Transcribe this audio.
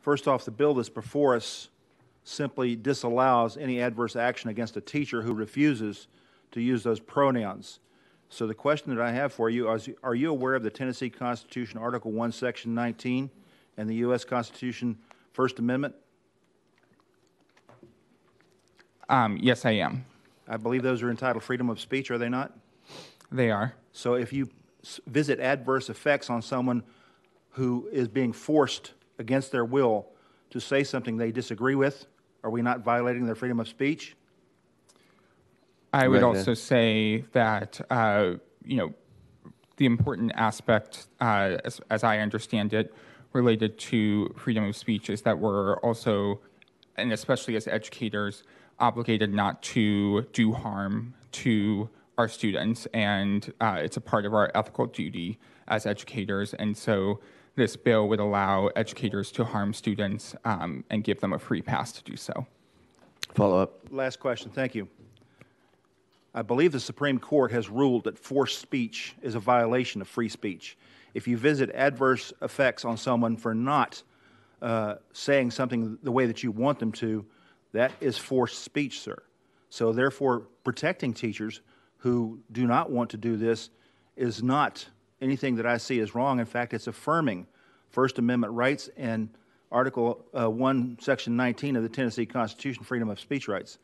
First off, the bill that's before us simply disallows any adverse action against a teacher who refuses to use those pronouns. So the question that I have for you is, are you aware of the Tennessee Constitution, Article 1, Section 19, and the U.S. Constitution, First Amendment? Um, yes, I am. I believe those are entitled freedom of speech, are they not? They are. So if you visit adverse effects on someone who is being forced against their will to say something they disagree with, are we not violating their freedom of speech? I would Right, also say that, uh, you know, the important aspect, uh, as, as I understand it, related to freedom of speech is that we're also, and especially as educators, obligated not to do harm to our students. And uh, it's a part of our ethical duty as educators. And so this bill would allow educators to harm students um, and give them a free pass to do so. Follow up. Last question, thank you. I believe the Supreme Court has ruled that forced speech is a violation of free speech. If you visit adverse effects on someone for not uh, saying something the way that you want them to, that is forced speech, sir. So, therefore, protecting teachers who do not want to do this is not anything that I see as wrong. In fact, it's affirming First Amendment rights and Article uh, 1, Section 19 of the Tennessee Constitution, freedom of speech rights.